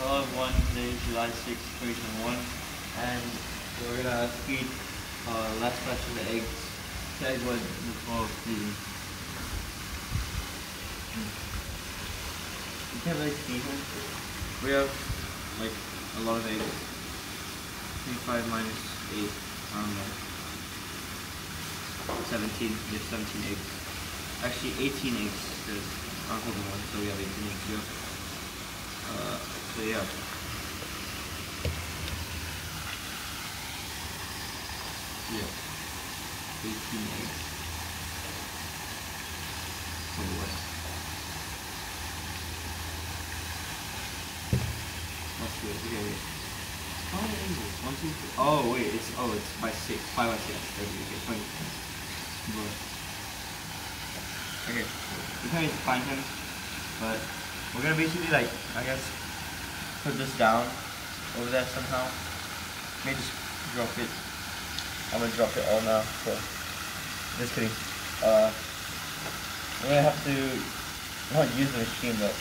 Hello everyone, today is July 6, 2021, and we're gonna feed uh, last batch of the eggs. You what before feeding. You can't really feed them. We have like a lot of eggs. 3, 5 minus 8, I don't know. 17, we have 17 eggs. Actually 18 eggs, because I'm holding one, so we have 18 eggs here. Uh, so yeah. Yeah. 18 eggs. For what? That's good. Okay, wait. How many it? One, two, three. Oh wait, it's oh it's by six. Five by six. Okay, okay, twenty. Good. Okay. We can't find him, but we're gonna basically like I guess put this down over there somehow. Maybe just drop it. I'm gonna drop it all now. So just kidding. Uh we're gonna have to not use the machine but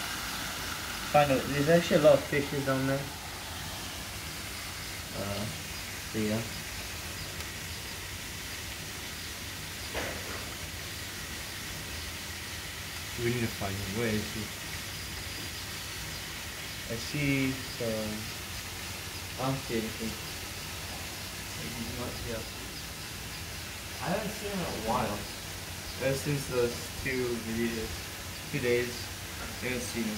find out there's actually a lot of fishes down there. Uh so yeah. We need to find is he? I see some. I. He's not here. I haven't seen him in a while. Ever since those two videos, two days, I haven't seen.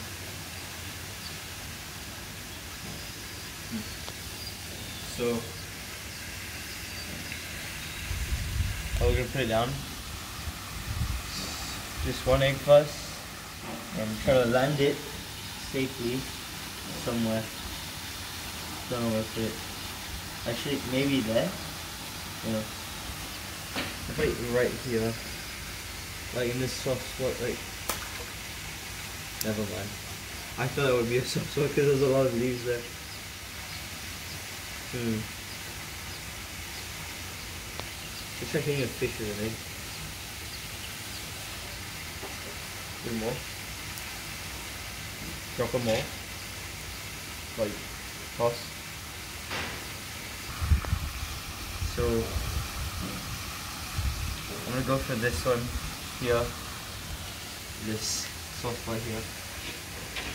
Hmm. So, oh, we're gonna put it down. Just one egg first, and try to land it safely somewhere. Don't know where to put it. Actually, maybe there. Yeah. I put it right here. Like in this soft spot, like. Never mind. I thought it would be a soft spot because there's a lot of leaves there. Hmm. It's like hitting a fish with an egg. More. Drop them more. Like, toss. So, I'm gonna go for this one here. This soft spot here.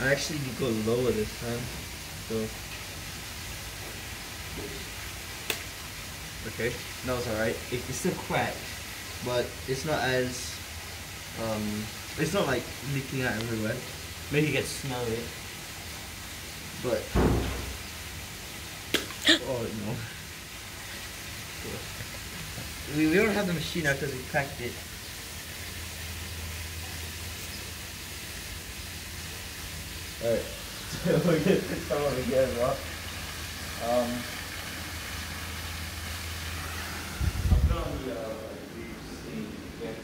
I actually did go lower this time. So, okay, that was alright. It, it's still cracked, but it's not as um, it's not like leaking out everywhere. Maybe you can smell it. But oh no. We, we don't have the machine now because we packed it. Alright. So we're gonna some over well. Um I'll put on the uh leaves thing here.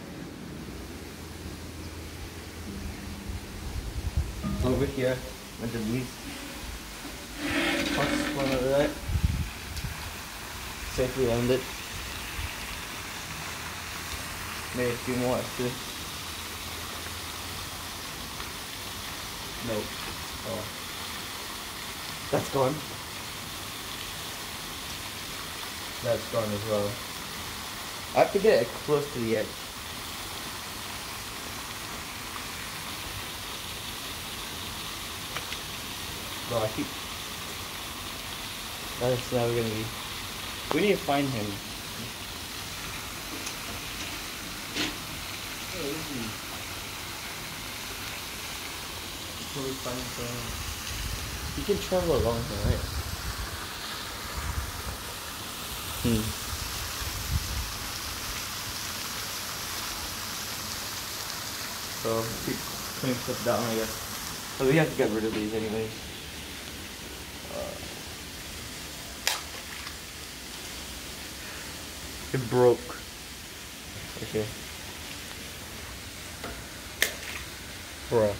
over here with the leaves. Toss one of that. Safely landed. Maybe a few more actually. Nope. Oh. That's gone. That's gone as well. I have to get it close to the edge. Bro, I keep. That's never gonna be. We need to find him. Where is he? Before we find him. He can travel along here, right? Hmm. So keep putting stuff down, I guess. So we have to get rid of these anyways. It broke. Okay. Bro.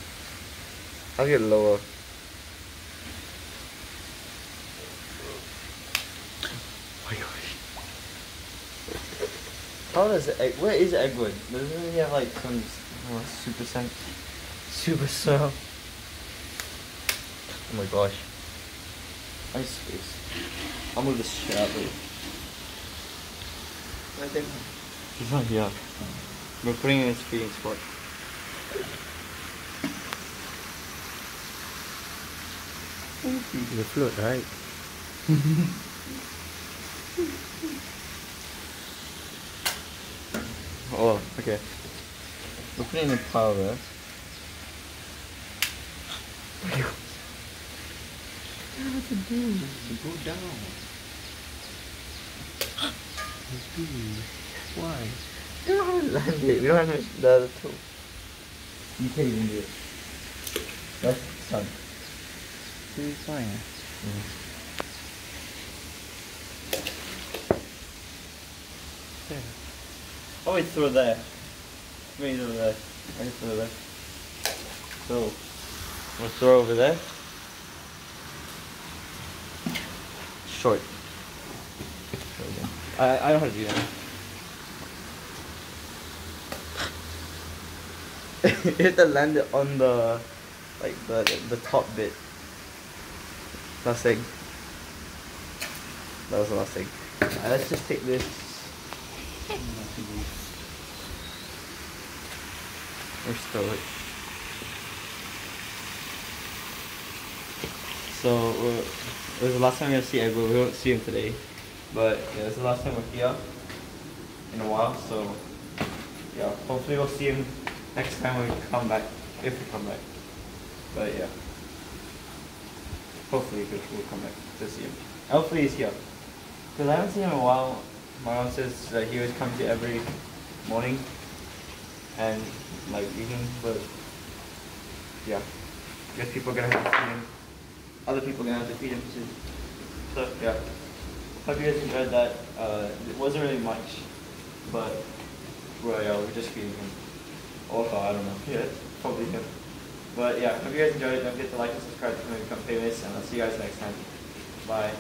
I'll get lower. My gosh. How does egg? Where is Eggward? Doesn't he have like some oh, super scent? Super so. Oh my gosh. Nice space. I'll move this shit out later. Right there. He's not here. We're putting in his feeding spot. The float, right? Oh, okay. We're putting in pile there. What to do? Go down. Why? We don't have to land it. We don't have the other two. You can't even do it. That's sun. It's fine. Mm-hmm. There. Oh, wait, throw it there. Maybe throw it there. I can throw it there. So, we'll throw over there. Short. Short again. I, I know how to do that. you have to land it on the, like the the, top bit. Last thing. That was the last thing. Alright, let's just take this. Or stow it. So uh, it was the last time we are gonna see Eggward. We won't see him today, but yeah, it's the last time we're here in a while. So yeah, hopefully we'll see him next time we come back, if we come back. But yeah, hopefully we'll come back to see him. Hopefully he's here, because I haven't seen him in a while. My mom says that he always comes here every morning and like eating, but yeah, I guess people are gonna have to feed him. Other people are gonna have to feed him too. So yeah, hope you guys enjoyed that. Uh, it wasn't really much, but well, yeah, we're just feeding him. Also, I don't know. Yeah, probably him. But yeah, hope you guys enjoyed it. Don't forget to like and subscribe to become famous, and I'll see you guys next time. Bye.